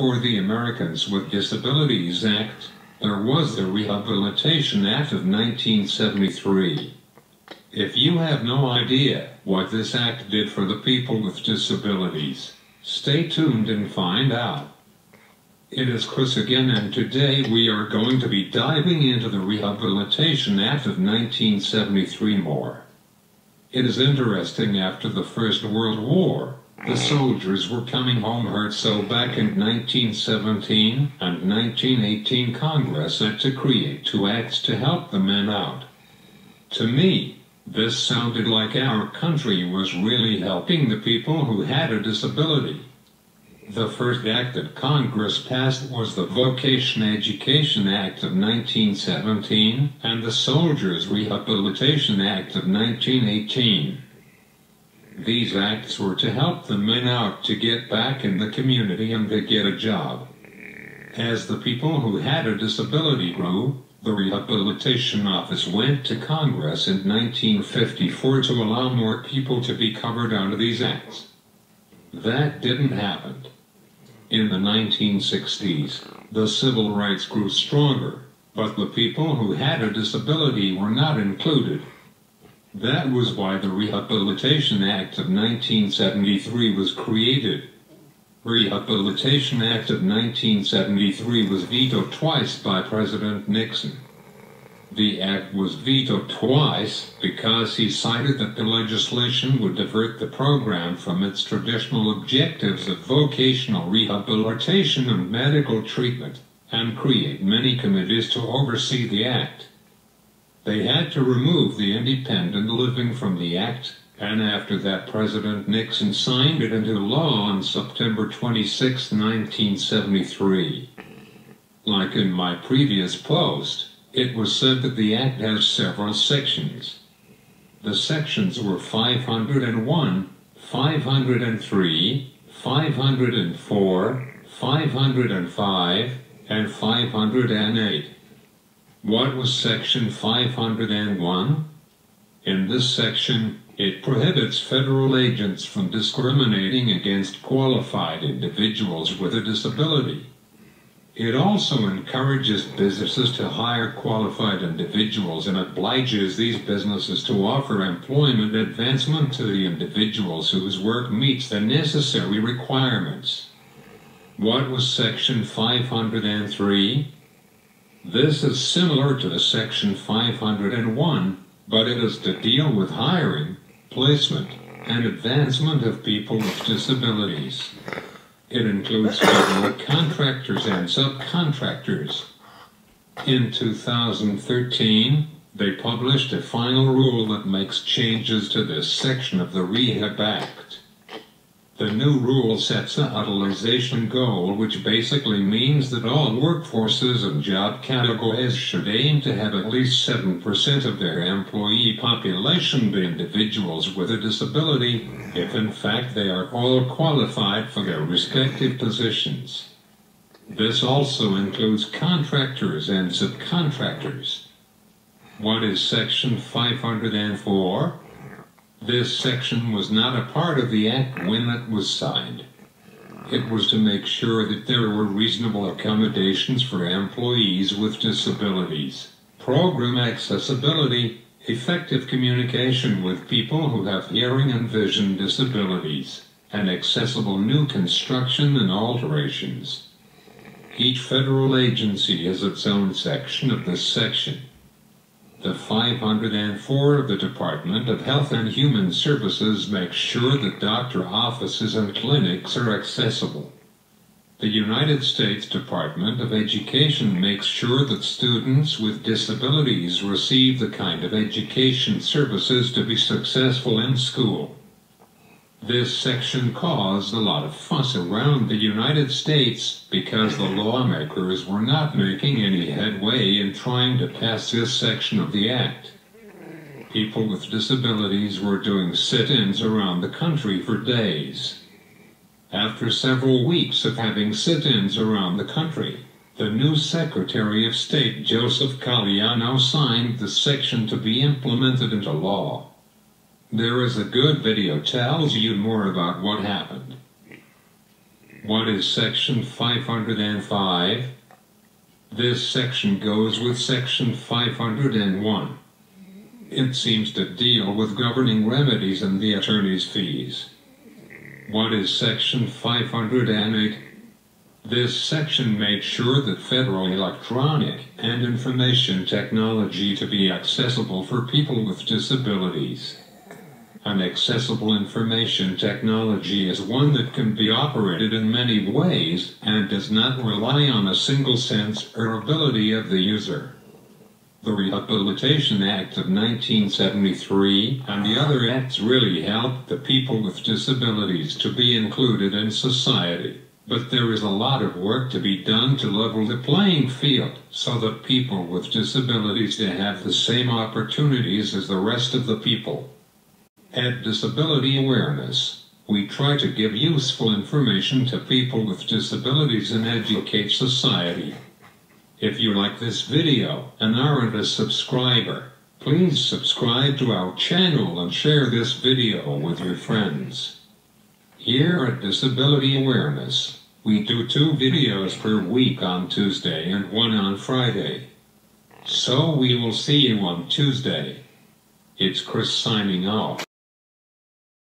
for the Americans with Disabilities Act, there was the Rehabilitation Act of 1973. If you have no idea what this act did for the people with disabilities, stay tuned and find out. It is Chris again and today we are going to be diving into the Rehabilitation Act of 1973 more. It is interesting after the First World War, the soldiers were coming home hurt so back in 1917 and 1918 Congress had to create two acts to help the men out. To me, this sounded like our country was really helping the people who had a disability. The first act that Congress passed was the Vocation Education Act of 1917 and the Soldiers Rehabilitation Act of 1918. These acts were to help the men out to get back in the community and to get a job. As the people who had a disability grew, the Rehabilitation Office went to Congress in 1954 to allow more people to be covered under these acts. That didn't happen. In the 1960s, the civil rights grew stronger, but the people who had a disability were not included. That was why the Rehabilitation Act of 1973 was created. Rehabilitation Act of 1973 was vetoed twice by President Nixon. The act was vetoed twice because he cited that the legislation would divert the program from its traditional objectives of vocational rehabilitation and medical treatment, and create many committees to oversee the act. They had to remove the independent living from the act, and after that President Nixon signed it into law on September 26, 1973. Like in my previous post, it was said that the Act has several sections. The sections were 501, 503, 504, 505, and 508. What was Section 501? In this section, it prohibits federal agents from discriminating against qualified individuals with a disability. It also encourages businesses to hire qualified individuals and obliges these businesses to offer employment advancement to the individuals whose work meets the necessary requirements. What was Section 503? This is similar to the Section 501, but it is to deal with hiring, placement, and advancement of people with disabilities. It includes federal contractors and subcontractors. In 2013, they published a final rule that makes changes to this section of the Rehab Act. The new rule sets a utilization goal which basically means that all workforces and job categories should aim to have at least 7% of their employee population be individuals with a disability if in fact they are all qualified for their respective positions. This also includes contractors and subcontractors. What is Section 504? This section was not a part of the Act when it was signed. It was to make sure that there were reasonable accommodations for employees with disabilities, program accessibility, effective communication with people who have hearing and vision disabilities, and accessible new construction and alterations. Each federal agency has its own section of this section. The 504 of the Department of Health and Human Services makes sure that doctor offices and clinics are accessible. The United States Department of Education makes sure that students with disabilities receive the kind of education services to be successful in school. This section caused a lot of fuss around the United States because the lawmakers were not making any headway in trying to pass this section of the Act. People with disabilities were doing sit-ins around the country for days. After several weeks of having sit-ins around the country, the new Secretary of State Joseph Califano signed the section to be implemented into law. There is a good video tells you more about what happened. What is section 505? This section goes with section 501. It seems to deal with governing remedies and the attorney's fees. What is section 508? This section made sure that federal electronic and information technology to be accessible for people with disabilities. An accessible information technology is one that can be operated in many ways and does not rely on a single sense or ability of the user. The Rehabilitation Act of 1973 and the other acts really helped the people with disabilities to be included in society. But there is a lot of work to be done to level the playing field so that people with disabilities to have the same opportunities as the rest of the people. At Disability Awareness, we try to give useful information to people with disabilities and educate society. If you like this video and aren't a subscriber, please subscribe to our channel and share this video with your friends. Here at Disability Awareness, we do two videos per week on Tuesday and one on Friday. So we will see you on Tuesday. It's Chris signing off.